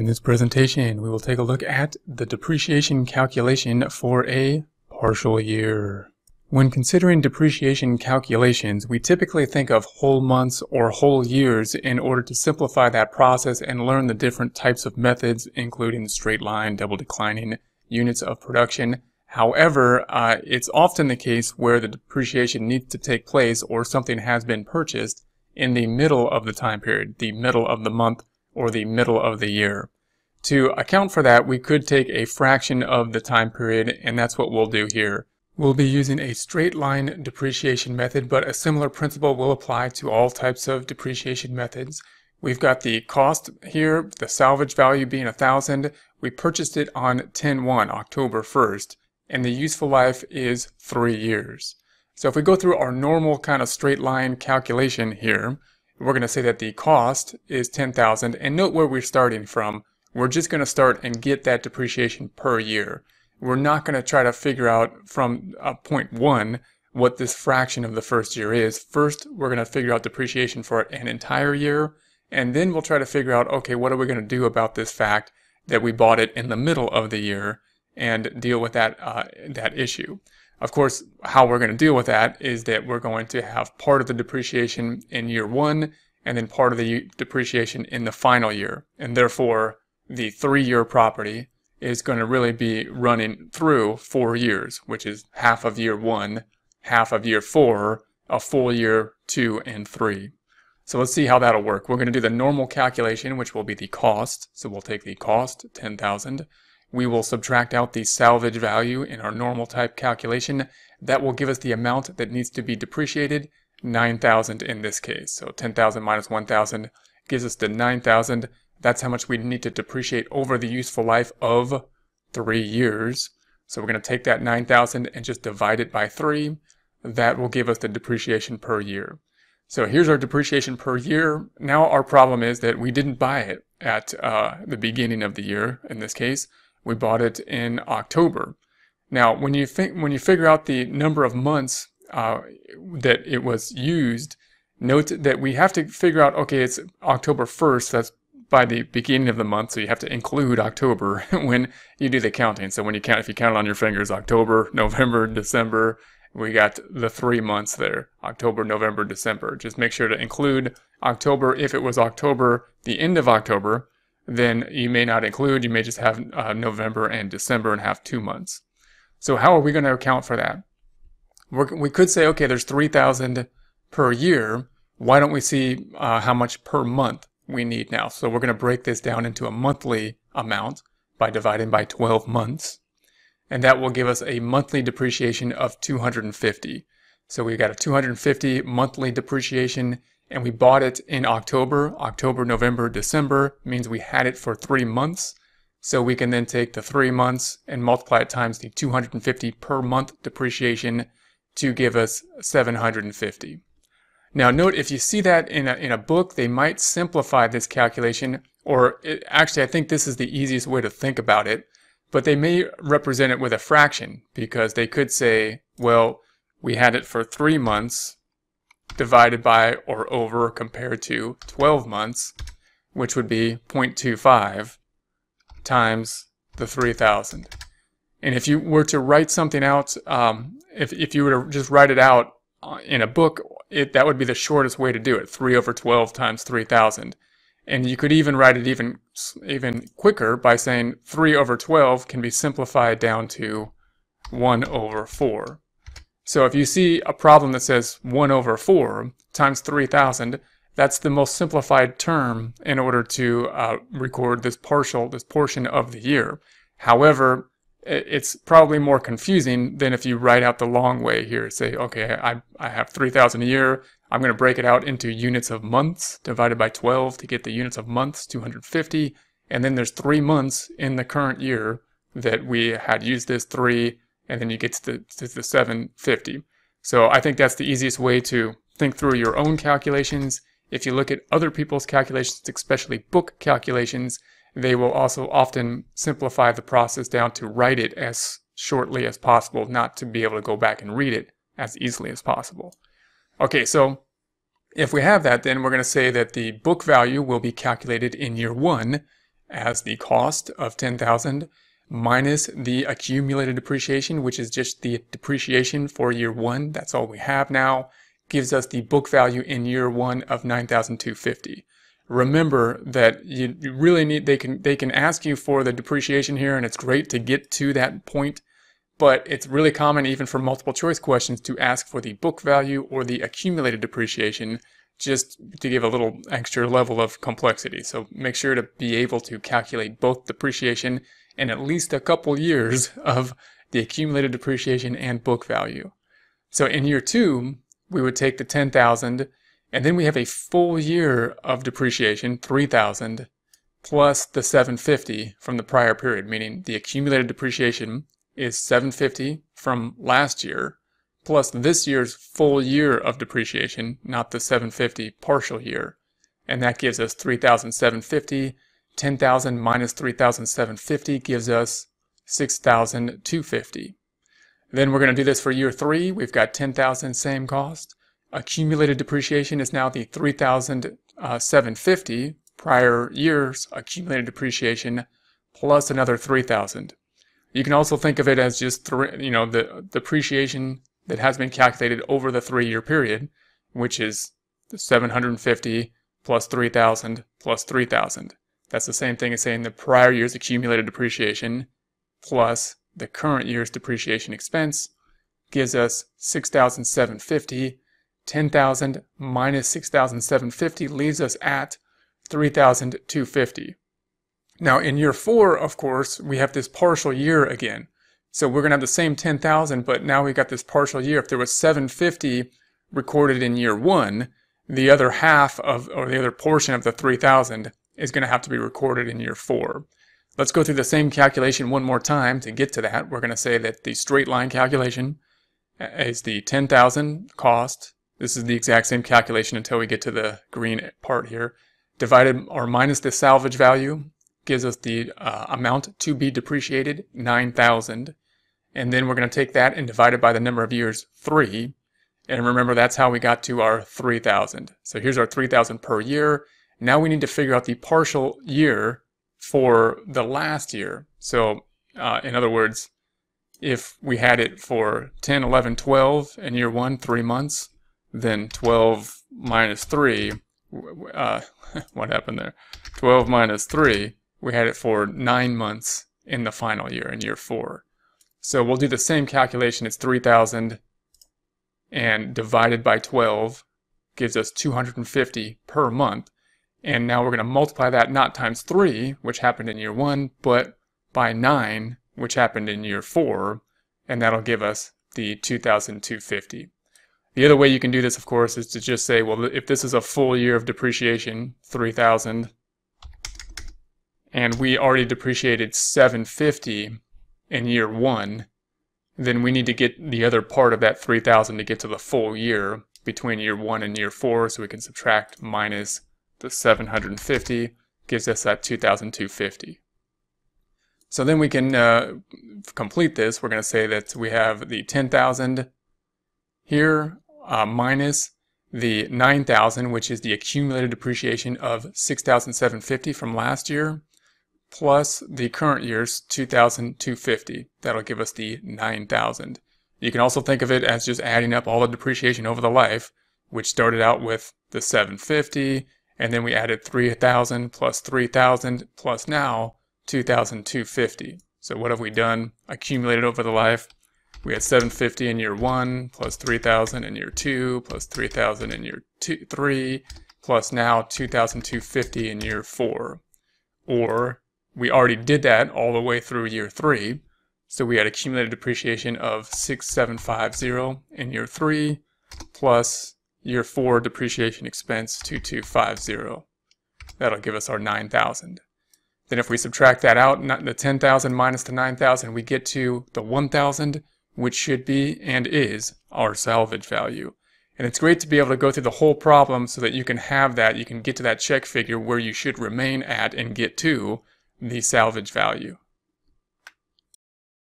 In this presentation, we will take a look at the depreciation calculation for a partial year. When considering depreciation calculations, we typically think of whole months or whole years in order to simplify that process and learn the different types of methods, including straight line, double declining, units of production. However, uh, it's often the case where the depreciation needs to take place or something has been purchased in the middle of the time period, the middle of the month, or the middle of the year. To account for that, we could take a fraction of the time period, and that's what we'll do here. We'll be using a straight line depreciation method, but a similar principle will apply to all types of depreciation methods. We've got the cost here, the salvage value being a thousand. We purchased it on 10-1, October 1st, and the useful life is three years. So if we go through our normal kind of straight line calculation here, we're going to say that the cost is 10,000 and note where we're starting from. We're just going to start and get that depreciation per year. We're not going to try to figure out from uh, point one what this fraction of the first year is. First, we're going to figure out depreciation for an entire year, and then we'll try to figure out, okay, what are we going to do about this fact that we bought it in the middle of the year and deal with that, uh, that issue. Of course, how we're going to deal with that is that we're going to have part of the depreciation in year one and then part of the depreciation in the final year. And therefore, the three-year property is going to really be running through four years, which is half of year one, half of year four, a full year two and three. So let's see how that'll work. We're going to do the normal calculation, which will be the cost. So we'll take the cost, 10,000, we will subtract out the salvage value in our normal type calculation. That will give us the amount that needs to be depreciated, 9,000 in this case. So 10,000 minus 1,000 gives us the 9,000. That's how much we need to depreciate over the useful life of three years. So we're going to take that 9,000 and just divide it by three. That will give us the depreciation per year. So here's our depreciation per year. Now our problem is that we didn't buy it at uh, the beginning of the year in this case. We bought it in October. Now, when you think when you figure out the number of months uh, that it was used, note that we have to figure out. Okay, it's October 1st. That's by the beginning of the month, so you have to include October when you do the counting. So when you count, if you count it on your fingers, October, November, December, we got the three months there October, November, December. Just make sure to include October if it was October, the end of October, then you may not include, you may just have uh, November and December and have two months. So how are we going to account for that? We're, we could say, okay, there's 3,000 per year. Why don't we see uh, how much per month we need now? So we're going to break this down into a monthly amount by dividing by 12 months. And that will give us a monthly depreciation of 250. So we've got a 250 monthly depreciation and we bought it in October. October, November, December means we had it for three months. So we can then take the three months and multiply it times the 250 per month depreciation to give us 750. Now note if you see that in a, in a book, they might simplify this calculation, or it, actually I think this is the easiest way to think about it, but they may represent it with a fraction because they could say, well, we had it for three months, divided by or over compared to 12 months, which would be 0.25 times the 3,000. And if you were to write something out, um, if, if you were to just write it out uh, in a book, it, that would be the shortest way to do it, 3 over 12 times 3,000. And you could even write it even, even quicker by saying 3 over 12 can be simplified down to 1 over 4. So if you see a problem that says 1 over 4 times 3,000, that's the most simplified term in order to uh, record this partial, this portion of the year. However, it's probably more confusing than if you write out the long way here. Say, okay, I, I have 3,000 a year. I'm going to break it out into units of months divided by 12 to get the units of months, 250. And then there's three months in the current year that we had used this three and then you get to the, to the 750. So I think that's the easiest way to think through your own calculations. If you look at other people's calculations, especially book calculations, they will also often simplify the process down to write it as shortly as possible, not to be able to go back and read it as easily as possible. Okay, so if we have that, then we're going to say that the book value will be calculated in year one, as the cost of 10,000 minus the accumulated depreciation, which is just the depreciation for year one. That's all we have now. Gives us the book value in year one of 9,250. Remember that you really need, they can, they can ask you for the depreciation here and it's great to get to that point but it's really common even for multiple choice questions to ask for the book value or the accumulated depreciation just to give a little extra level of complexity. So make sure to be able to calculate both depreciation and at least a couple years of the accumulated depreciation and book value. So in year two, we would take the 10,000 and then we have a full year of depreciation, 3,000, plus the 750 from the prior period, meaning the accumulated depreciation is 750 from last year plus this year's full year of depreciation, not the 750 partial year. And that gives us 3,750. 10,000 minus 3,750 gives us 6,250. Then we're going to do this for year three. We've got 10,000 same cost. Accumulated depreciation is now the 3,750 uh, prior year's accumulated depreciation plus another 3,000. You can also think of it as just, you know, the depreciation that has been calculated over the three-year period, which is 750 plus 3,000 plus 3,000. That's the same thing as saying the prior year's accumulated depreciation plus the current year's depreciation expense gives us 6,750. 10,000 minus 6,750 leaves us at 3,250. Now in year four, of course, we have this partial year again. So we're going to have the same 10,000, but now we've got this partial year. If there was 750 recorded in year one, the other half of, or the other portion of the 3,000 is going to have to be recorded in year four. Let's go through the same calculation one more time to get to that. We're going to say that the straight line calculation is the 10,000 cost. This is the exact same calculation until we get to the green part here. Divided or minus the salvage value gives us the uh, amount to be depreciated, 9,000. And then we're going to take that and divide it by the number of years, 3. And remember, that's how we got to our 3,000. So here's our 3,000 per year. Now we need to figure out the partial year for the last year. So uh, in other words, if we had it for 10, 11, 12 in year 1, 3 months, then 12 minus 3, uh, what happened there? 12 minus 3 we had it for nine months in the final year, in year four. So we'll do the same calculation. It's 3,000 and divided by 12 gives us 250 per month. And now we're going to multiply that not times 3, which happened in year 1, but by 9, which happened in year 4, and that'll give us the 2,250. The other way you can do this, of course, is to just say, well, if this is a full year of depreciation, 3,000 and we already depreciated 750 in year one, then we need to get the other part of that 3000 to get to the full year between year one and year four, so we can subtract minus the 750, gives us that 2250. So then we can uh, complete this. We're going to say that we have the 10,000 here uh, minus the 9,000, which is the accumulated depreciation of 6,750 from last year, plus the current year's 2,250. That'll give us the 9,000. You can also think of it as just adding up all the depreciation over the life, which started out with the 750, and then we added 3,000 plus 3,000 plus now 2,250. So what have we done? Accumulated over the life. We had 750 in year one, plus 3,000 in year two, plus 3,000 in year two, three, plus now 2,250 in year four. Or we already did that all the way through year three. So we had accumulated depreciation of 6750 in year three, plus year four depreciation expense 2250. That'll give us our 9,000. Then if we subtract that out, the 10,000 minus the 9,000, we get to the 1,000, which should be and is our salvage value. And it's great to be able to go through the whole problem so that you can have that, you can get to that check figure where you should remain at and get to, the salvage value.